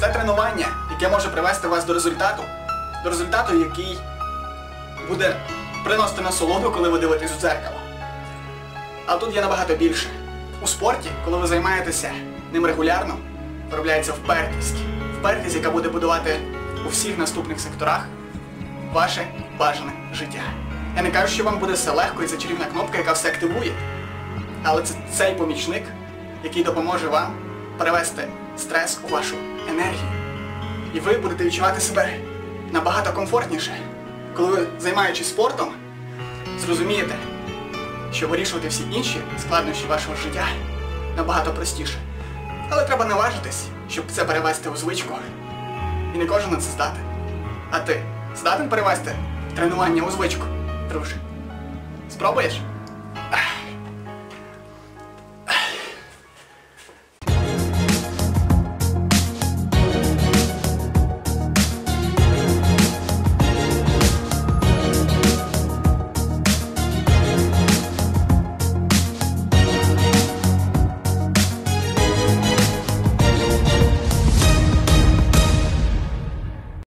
Просте тренування, яке може привести вас до результату, до результату, який буде приносити насолоду, коли ви дивитесь у дзеркало. Але тут є набагато більше. У спорті, коли ви займаєтеся ним регулярно, виробляється впертість. Впертість, яка буде будувати у всіх наступних секторах ваше бажане життя. Я не кажу, що вам буде все легко і це чарівна кнопка, яка все активує. Але це цей помічник, який допоможе вам перевести стрес у вашу енергію. І ви будете відчувати себе набагато комфортніше, коли ви, займаючись спортом, зрозумієте, що вирішувати всі інші складнощі вашого життя набагато простіше. Але треба наважитись, щоб це перевести у звичку. І не кожен на це здатен. А ти здатен перевести тренування у звичку, друже? Спробуєш?